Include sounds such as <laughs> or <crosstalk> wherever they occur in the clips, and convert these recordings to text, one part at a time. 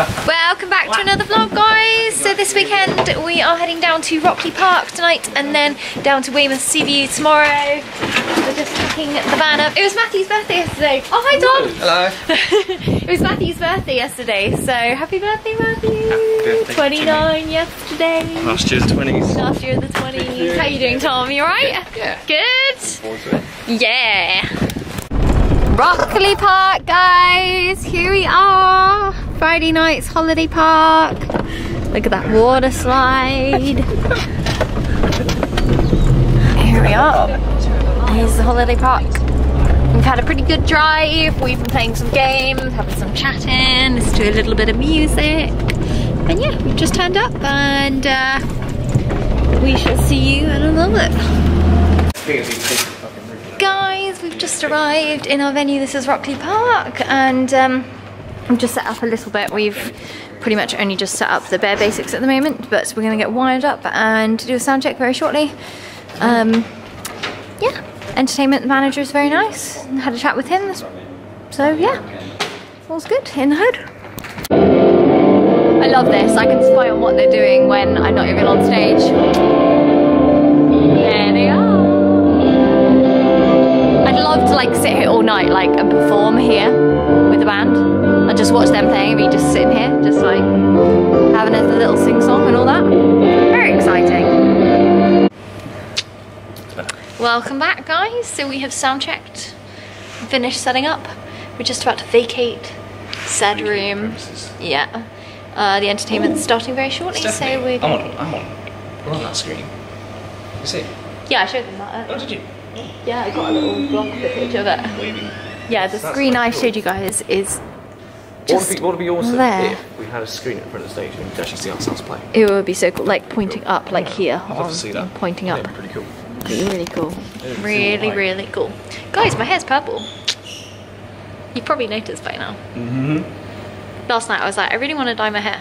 Welcome back to another vlog guys. So this weekend we are heading down to Rockley Park tonight and then down to Weymouth Seaview tomorrow. We're just packing the van up. It was Matthew's birthday yesterday. Oh hi Tom! Hello. <laughs> it was Matthew's birthday yesterday, so happy birthday Matthew! birthday, 29 yesterday. Last year's 20s. Last year the 20s. How you doing Tom? You alright? Yeah. Good? Yeah. Rockley Park, guys. Here we are. Friday night's holiday park. Look at that water slide. Here we are. Here's the holiday park. We've had a pretty good drive. We've been playing some games, having some chatting, listening to a little bit of music. And yeah, we've just turned up and uh, we shall see you in a bit guys, we've just arrived in our venue. This is Rockley Park, and um, I've just set up a little bit. We've pretty much only just set up the bare basics at the moment, but we're going to get wired up and do a sound check very shortly. Um, yeah, entertainment manager is very nice. Had a chat with him, so yeah, all's good in the hood. I love this. I can spy on what they're doing when I'm not even on stage. There they are. I'd love to like sit here all night like and perform here with the band and just watch them playing and me just sitting here just like having a little sing song and all that. Very exciting. Welcome back guys. So we have sound checked, finished setting up. We're just about to vacate said room. Yeah. Uh, the entertainment's starting very shortly so we're I'm on, I'm on. We're on that screen. You see? Yeah, I showed them that. Oh, did you? Yeah, I got a little block footage of it. Waving. Yeah, the That's screen I cool. showed you guys is What just would, be, what would be awesome there. if we had a screen in front of the stage and you could actually see ourselves play? It would be so cool, like pointing up, like here. I'd love to see that. Pointing up. Yeah, pretty cool. Really cool. Really, really cool. Guys, my hair's purple. You've probably noticed by now. Mm-hmm. Last night I was like, I really want to dye my hair.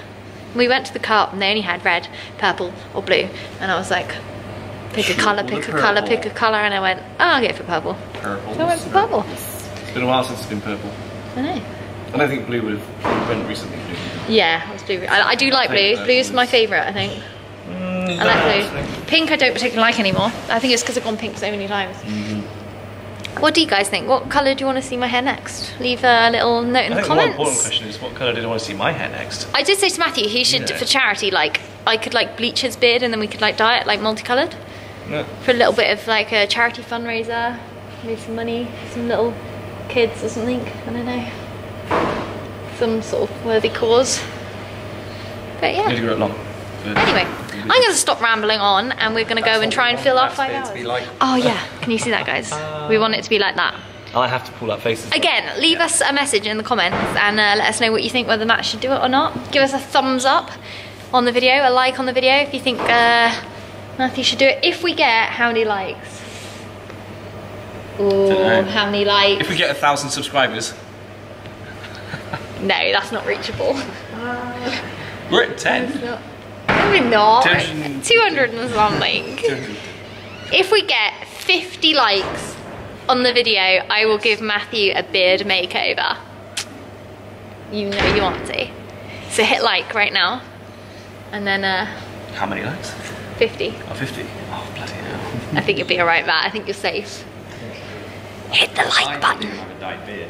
We went to the co-op and they only had red, purple, or blue. And I was like, pick a colour, pick a colour, pick a colour. And I went, oh, I'll go for purple. Purple. So I went for purple. It's been a while since it's been purple. I know. I don't think blue would have went recently. Blue. Yeah, blue. I, I do like I blue. Blue's purple my favourite, I think. Mm, I like blue. Pink I don't particularly like anymore. I think it's because I've gone pink so many times. What do you guys think? What colour do you want to see my hair next? Leave a little note in I the think the important question is what colour did I want to see my hair next? I did say to Matthew he should, for charity, like, I could like bleach his beard and then we could like dye it like multicoloured No. for a little bit of like a charity fundraiser. Raise some money, some little kids or something. I don't know. Some sort of worthy cause. But yeah. Need to grow it long. Anyway, I'm going to stop rambling on and we're going to go and try and fill our five That's meant to be hours. like- Oh yeah, can you see that guys? We want it to be like that. I have to pull up face. as well. Again, leave us a message in the comments and uh, let us know what you think, whether Matt should do it or not. Give us a thumbs up on the video, a like on the video if you think uh, Matthew should do it. If we get how many likes? Or how many likes? If we get a thousand subscribers, No, that's not reachable. <laughs> we're at ten. No, Maybe not. 200. 200 and something. If we get 50 likes on the video, I will give Matthew a beard makeover. You know you want to. So hit like right now. And then uh, How many likes? 50. Oh, 50. Oh, bloody hell. I think you'll be alright, Matt. I think you're safe. Hit the like button. do have a dyed beard.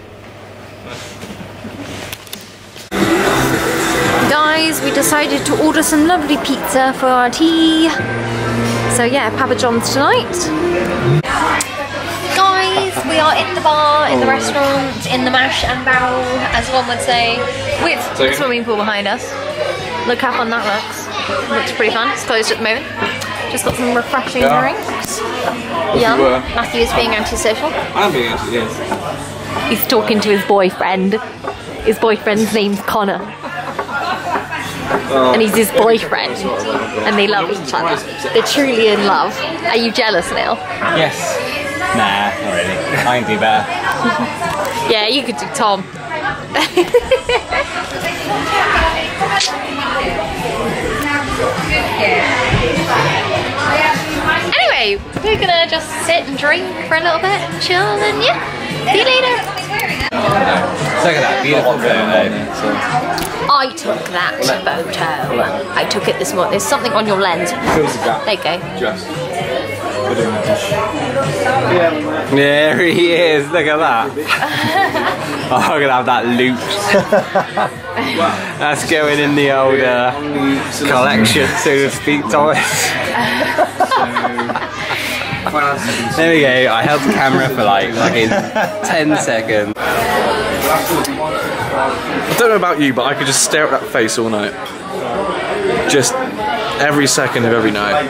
Guys, we decided to order some lovely pizza for our tea. So yeah, Papa John's tonight. Guys, we are in the bar, in the restaurant, in the mash and barrel, as one would say, with the swimming pool behind us. Look how fun that looks. Looks pretty fun. It's closed at the moment. Just got some refreshing Yeah. drinks. Yum. Matthew is being antisocial. I'm being into yes. He's talking to his boyfriend. His boyfriend's name's Connor. and he's his boyfriend. And they love each other. They're truly in love. Are you jealous, Neil? Yes. Nah, not really. I can do better. <laughs> Yeah, you could do Tom. <laughs> <laughs> anyway, we're gonna just sit and drink for a little bit and chill and yeah. See you later. Look at that beautiful photo. I took that photo. I took it this morning. There's something on your lens. Fills. There you go. Just. There he is. Look at that. <laughs> oh, I'm gonna have that looped. That's going in the old uh, collection, so to speak, Thomas. <laughs> <laughs> There we go. I held the camera for like fucking 10 seconds. I don't know about you, but I could just stare at that face all night. Just every second of every night.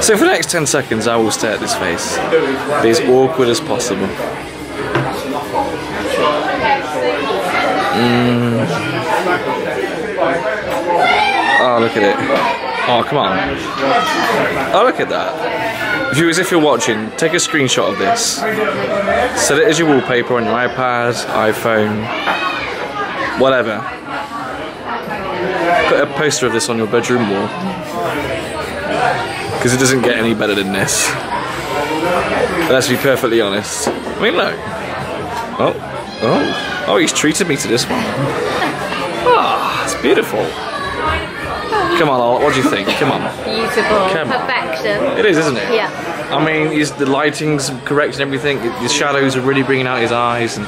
So for the next 10 seconds, I will stare at this face. Be as awkward as possible. Mm. Oh, look at it. Oh, come on. Oh, look at that. Viewers, if you're watching, take a screenshot of this. Set it as your wallpaper on your iPad, iPhone, whatever. Put a poster of this on your bedroom wall. Because it doesn't get any better than this. But let's be perfectly honest. I mean, look. Oh, oh, oh, he's treated me to this one. Ah, it's beautiful. Come on, Lola, what do you think? Come on. Beautiful. Come on. Perfection. It is, isn't it? Yeah. I mean, he's, the lighting's correct and everything. The shadows are really bringing out his eyes and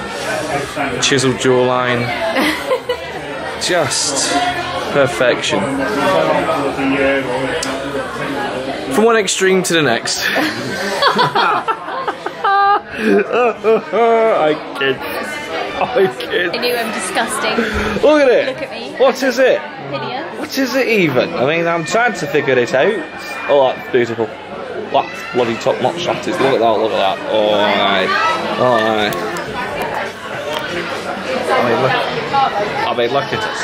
chiseled jawline. <laughs> Just perfection. From one extreme to the next. <laughs> I kid. I kid. I knew I'm disgusting. Look at it. Look at me. What is it? What is it even? I mean, I'm trying to figure it out. Oh, that's beautiful. That's bloody top notch that is. Look at that, look at that. Oh, aye. Oh, aye. I mean, look. I mean, look at us.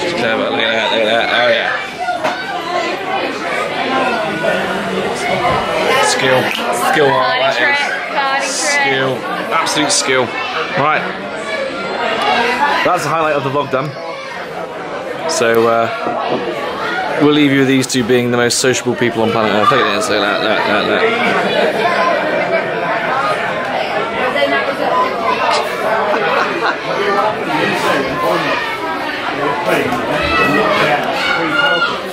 Just clever. Look at that, look at that. Oh, yeah. Skill. Skill. Party that trick. is. Party trick. Skill. Absolute skill. Right. That's the highlight of the vlog done. So, uh, we'll leave you with these two being the most sociable people on planet Earth. Look at this. Look at that,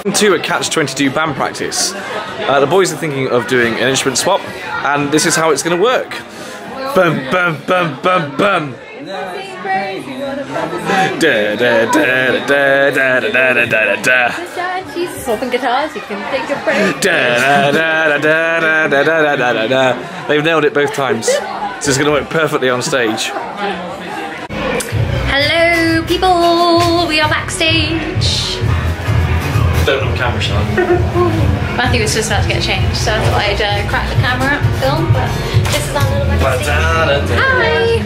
that. Two at Catch 22 band practice. Uh, the boys are thinking of doing an instrument swap, and this is how it's going to work. Bum bum bum bum bum. Da da da da da da da da da da. She's swapping guitars. You can take a break. Da da da da da da da da da da. They've nailed it both times. So it's going to work perfectly on stage. Hello, people. We are backstage. Don't on camera, Sean. Matthew was just about to get changed, so I thought I'd uh, crack the camera up and film. But this is our little backstage. Hi.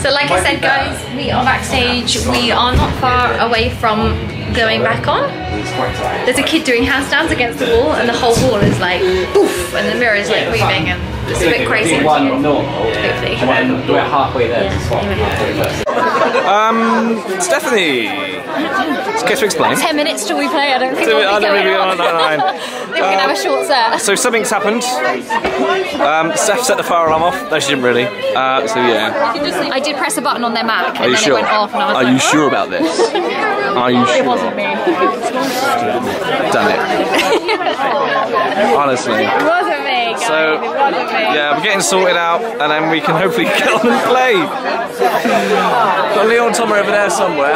So like I said guys, we are backstage. We are not far away from going back on. There's a kid doing handstands against the wall and the whole wall is like poof and the mirror is like moving and it's a bit crazy. One normal, Hopefully. and then we're halfway there to swap. Um, Stephanie. Care to explain? 10 minutes till we play, I don't think So, we'll I be don't going really on. know, no, no. We're gonna have a short set. So something's happened. Um, Steph set the fire alarm off. No, she didn't really. Uh, so yeah. I did press a button on their Mac Are and you then sure? it went off and I was Are like, you sure about this? <laughs> Are you sure? It wasn't me. Damn it. Honestly. Guys. So, it wasn't me. Yeah, we're getting sorted out, and then we can hopefully <laughs> get on and play. Got Leo and Tom are over there somewhere.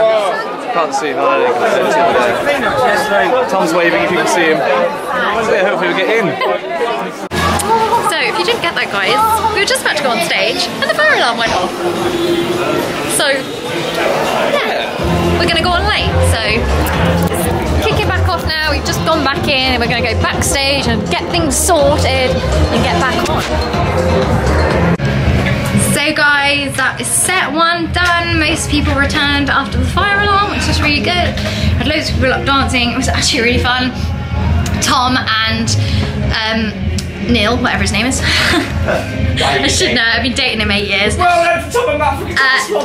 Can't see him. I don't think can see him there. Tom's waving if you can see him. So yeah, hopefully we get in. So, if you didn't get that, guys, we were just about to go on stage and the fire alarm went off. So, yeah, we're gonna go on late. So, it's back off now. We've just gone back in and we're gonna go backstage and get things sorted and get back on. So guys, that is set one done. Most people returned after the fire alarm, which was really good. Had loads of people up dancing. It was actually really fun. Tom and um, Neil, whatever his name is. <laughs> I should know, I've been dating him eight years. Uh,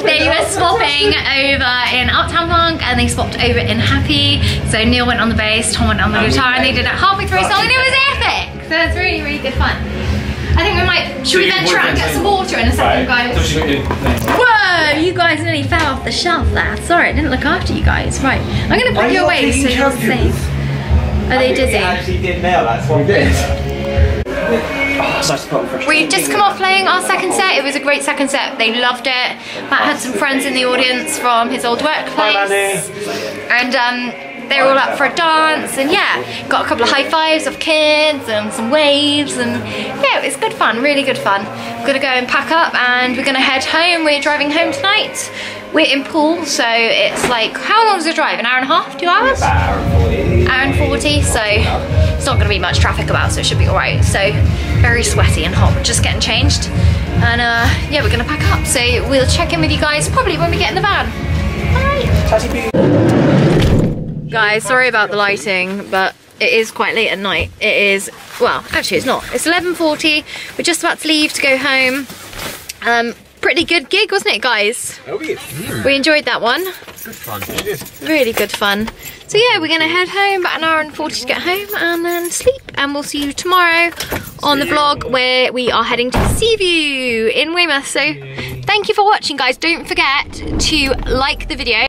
they were swapping over in Uptown Funk and they swapped over in Happy. So Neil went on the bass, Tom went on the guitar, and they did it halfway through a song, and it was epic. So it's really, really good fun. I think we might. Should we then try and get some water in a second, guys? Whoa! You guys nearly fell off the shelf there. Sorry, I didn't look after you guys. Right, I'm gonna put you away so you're safe. Are they dizzy? We actually did nail that song. did. We've just come off playing our second set. It was a great second set. They loved it. Matt had some friends in the audience from his old workplace. And um, they were all up for a dance. And yeah, got a couple of high fives of kids and some waves. And yeah, it was good fun, really good fun. We're gonna go and pack up and we're gonna head home. We're driving home tonight. We're in Poole, so it's like, how long is the drive? An hour and a half? Two hours? hour and 40 so it's not to be much traffic about so it should be all right so very sweaty and hot just getting changed and uh, yeah we're to pack up so we'll check in with you guys probably when we get in the van Bye. Guys sorry about the lighting but it is quite late at night it is well actually it's not it's 11.40 we're just about to leave to go home um pretty good gig wasn't it guys Oh, yeah. we enjoyed that one Good fun. Really good fun. So yeah, we're gonna head home, about an hour and 40 to get home and then sleep. And we'll see you tomorrow on the vlog where we are heading to Seaview in Weymouth. So thank you for watching guys. Don't forget to like the video.